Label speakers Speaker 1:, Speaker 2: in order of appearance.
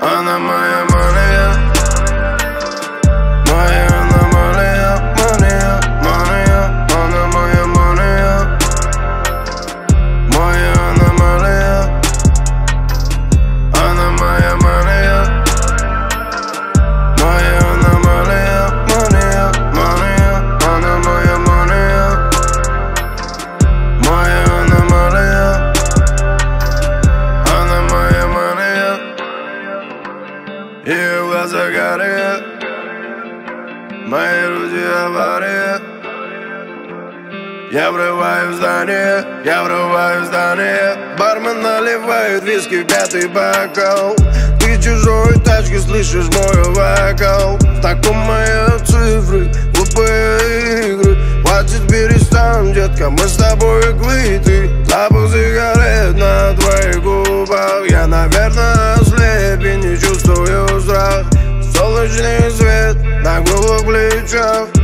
Speaker 1: Она моя глаза горят. Мои люди авария. Я врываю в здание, я врываю в здание. Бармен наливает виски в пятый бокал. Ты чужой тачки слышишь мой вокал. В таком мои цифры, глупые игры. Хватит перестань, детка, мы с тобой квиты. Запах чувствую страх Солнечный свет на голых плечах Снова из